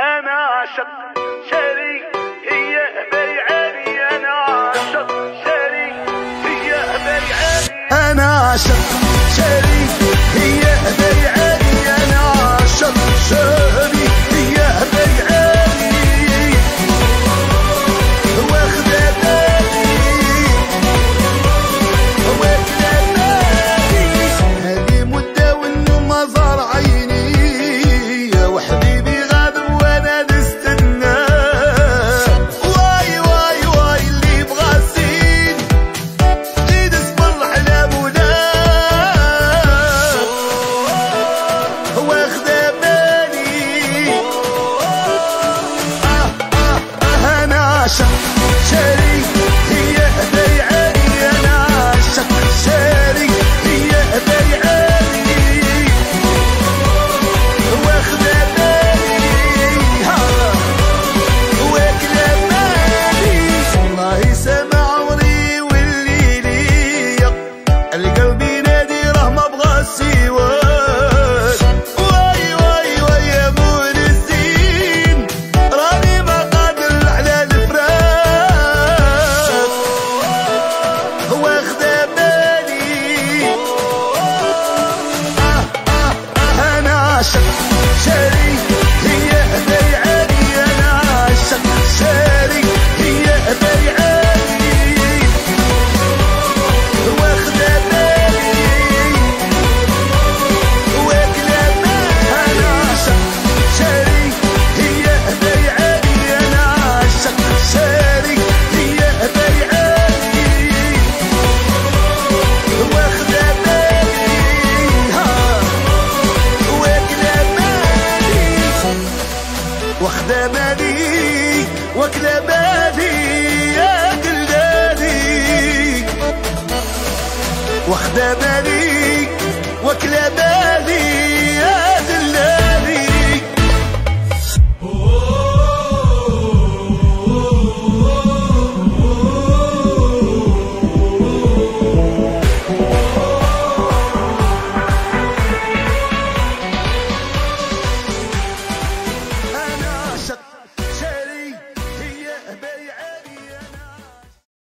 أنا عاشق شريك هي بيعاني أنا عاشق شريك هي بيعاني أنا عاشق شريك القلب ينادي راه ما بغى سواك واي واي واي يا مول الزين. راني ما قادر على الفراق. واخدة بالي. آه آه آه أنا عاشق. واكلة بالي يا قلبي واخدة بالي واكلة بالي